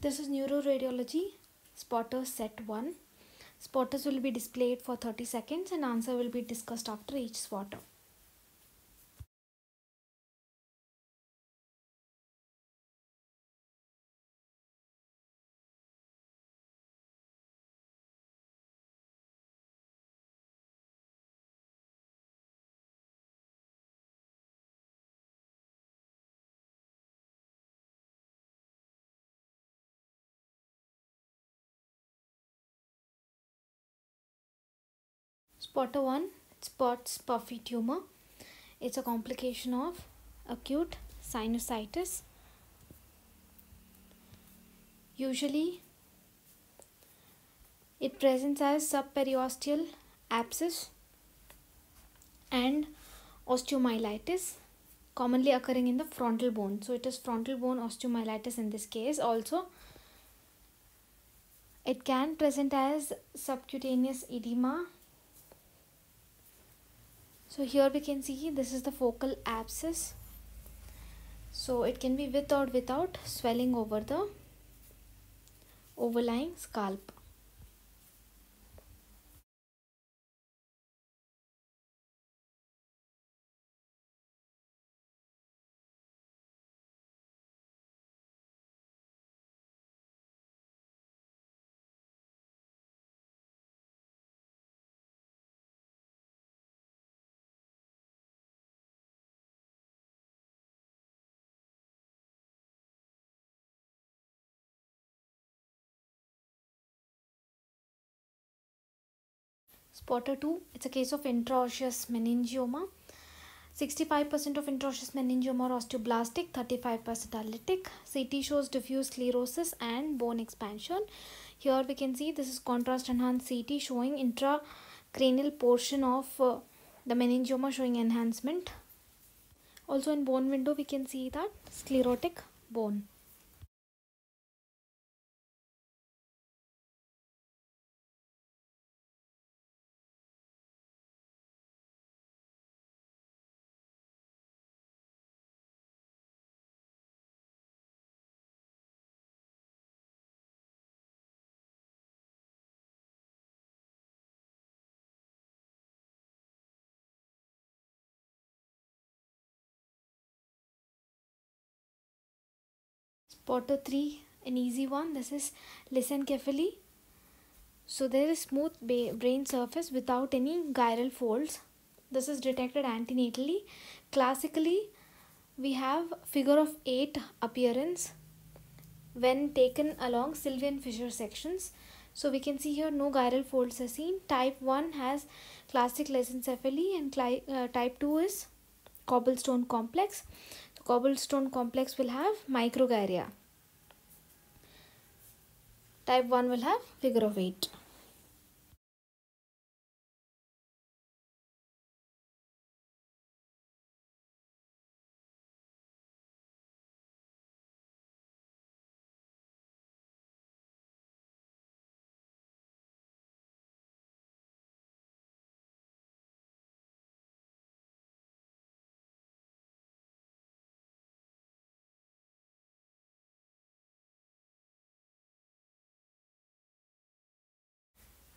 This is neuroradiology spotter set 1. Spotters will be displayed for 30 seconds and answer will be discussed after each spotter. Spotter 1 Pott's puffy tumor. It's a complication of acute sinusitis. Usually, it presents as subperiosteal abscess and osteomyelitis commonly occurring in the frontal bone. So, it is frontal bone osteomyelitis in this case. Also, it can present as subcutaneous edema so here we can see this is the focal abscess. So it can be with or without swelling over the overlying scalp Spotter 2, it's a case of intraosseous meningioma. 65% of intraosseous meningioma are osteoblastic, 35% are lytic. CT shows diffuse sclerosis and bone expansion. Here we can see this is contrast enhanced CT showing intracranial portion of uh, the meningioma showing enhancement. Also in bone window we can see that sclerotic bone. Spotter 3, an easy one. This is listen carefully So there is smooth brain surface without any gyral folds. This is detected antenatally. Classically, we have figure of 8 appearance when taken along Sylvian fissure sections. So we can see here no gyral folds are seen. Type 1 has classic lissencephaly and uh, type 2 is cobblestone complex. The cobblestone complex will have microgyria. Type 1 will have figure of 8.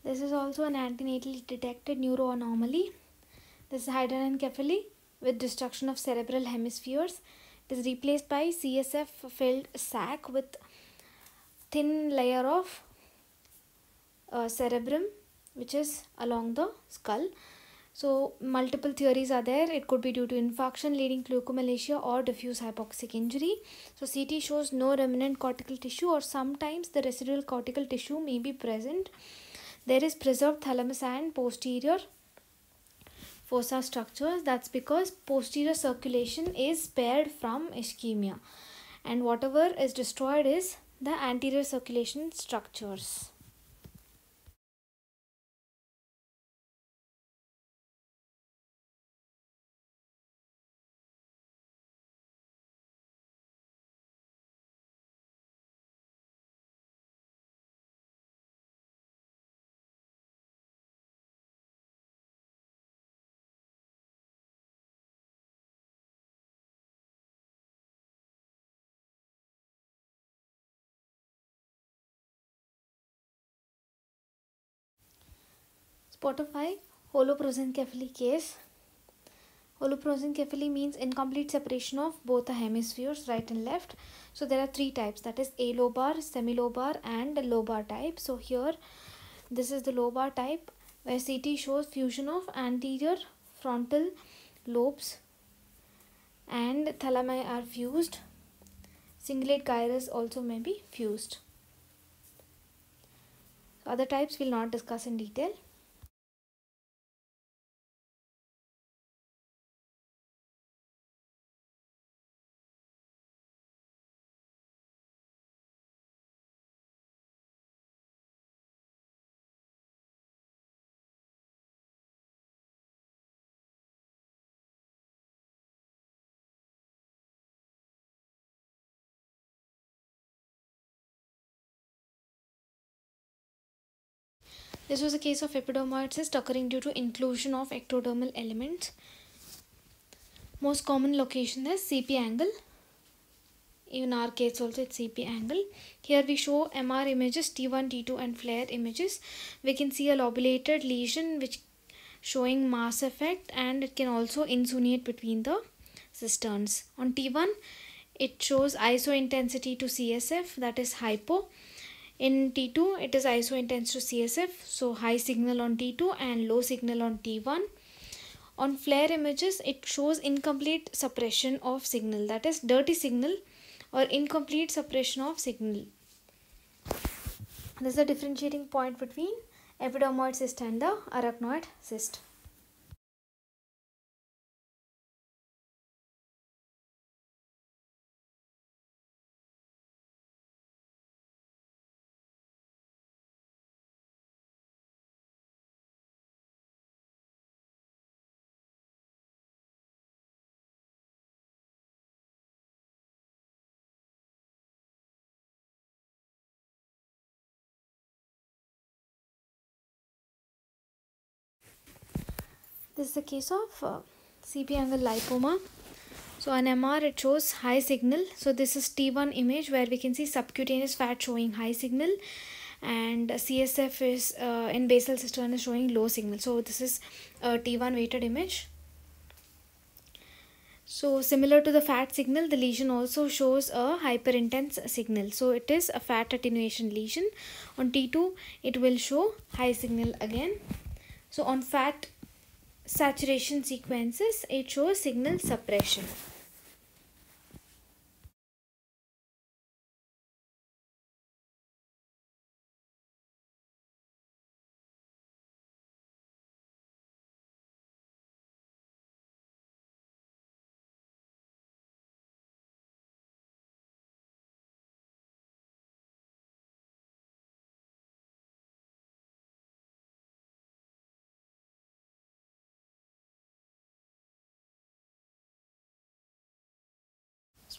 This is also an antenatally detected neuroanomaly. This is hydranencephaly with destruction of cerebral hemispheres. It is replaced by CSF filled sac with thin layer of uh, cerebrum which is along the skull. So multiple theories are there. It could be due to infarction leading to leukomalacia or diffuse hypoxic injury. So CT shows no remnant cortical tissue or sometimes the residual cortical tissue may be present there is preserved thalamus and posterior fossa structures. That's because posterior circulation is spared from ischemia. And whatever is destroyed is the anterior circulation structures Spot of 5 holoprosencephaly case. Holoprosencephaly means incomplete separation of both the hemispheres, right and left. So there are three types that is a alobar, semilobar and lobar type. So here this is the lobar type where CT shows fusion of anterior frontal lobes and thalami are fused. Cingulate gyrus also may be fused. Other types we'll not discuss in detail. This was a case of epidermoid cyst occurring due to inclusion of ectodermal elements. Most common location is CP angle. In our case also it's CP angle. Here we show MR images T1, T2 and FLAIR images. We can see a lobulated lesion which showing mass effect and it can also insinuate between the cisterns. On T1 it shows iso intensity to CSF that is hypo in T2, it is iso-intense to CSF, so high signal on T2 and low signal on T1. On FLAIR images, it shows incomplete suppression of signal, that is dirty signal or incomplete suppression of signal. This is a differentiating point between epidermoid cyst and the arachnoid cyst. This is the case of uh, CP angle lipoma. So on MR it shows high signal. So this is T1 image where we can see subcutaneous fat showing high signal and CSF is uh, in basal cistern is showing low signal. So this is a T1 weighted image. So similar to the fat signal, the lesion also shows a hyperintense signal. So it is a fat attenuation lesion. On T2, it will show high signal again. So on fat saturation sequences, it shows signal suppression.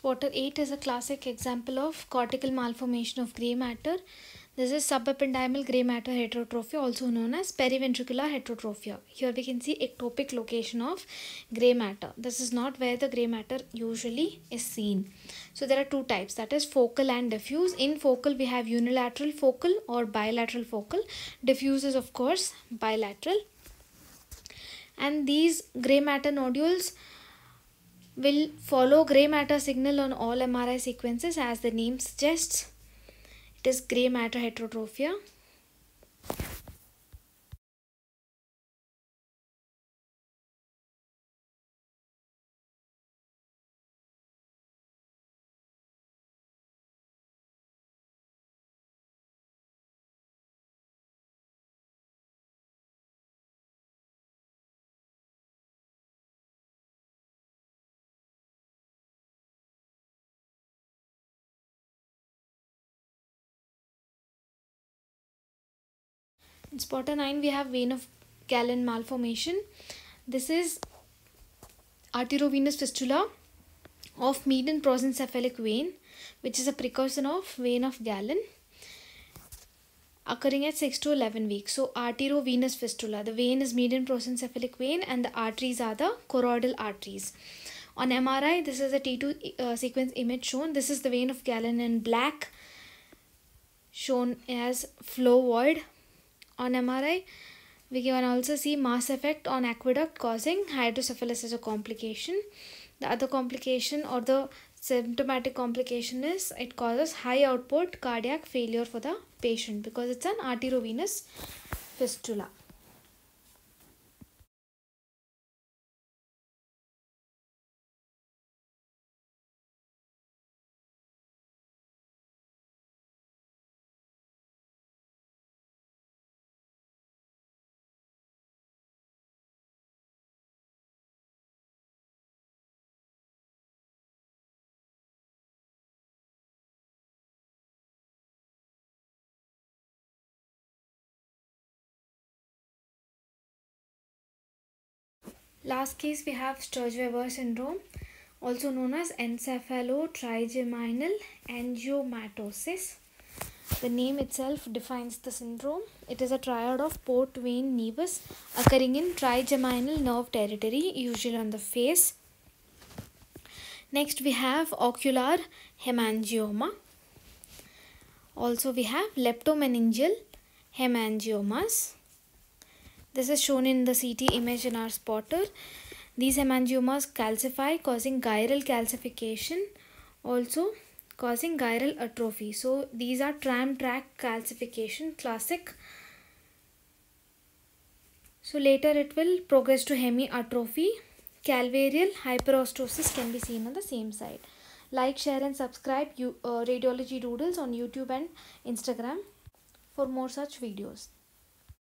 Spotter 8 is a classic example of cortical malformation of gray matter. This is subependymal gray matter heterotopia also known as periventricular heterotopia. Here we can see ectopic location of gray matter. This is not where the gray matter usually is seen. So there are two types that is focal and diffuse. In focal we have unilateral focal or bilateral focal. Diffuse is of course bilateral. And these gray matter nodules will follow gray matter signal on all MRI sequences as the name suggests. It is gray matter heterotopia. In spotter 9 we have vein of Galen malformation. This is arteriovenous fistula of median prosencephalic vein which is a precursor of vein of Galen occurring at 6 to 11 weeks. So arteriovenous fistula, the vein is median prosencephalic vein and the arteries are the choroidal arteries. On MRI, this is a T2 uh, sequence image shown. This is the vein of Galen in black shown as flow void on MRI We can also see mass effect on aqueduct causing hydrocephalus as a complication. The other complication or the symptomatic complication is it causes high output cardiac failure for the patient because it's an arteriovenous fistula. Last case we have Sturge-Weber syndrome, also known as encephalotrigeminal angiomatosis. The name itself defines the syndrome. It is a triad of port wine nevus occurring in trigeminal nerve territory, usually on the face. Next we have ocular hemangioma. Also we have leptomeningeal hemangiomas. This is shown in the CT image in our spotter. These hemangiomas calcify causing gyral calcification also causing gyral atrophy. So these are tram track calcification classic. So later it will progress to hemiatrophy. Calvarial hyperostosis can be seen on the same side. Like, share and subscribe you, uh, Radiology Doodles on YouTube and Instagram for more such videos.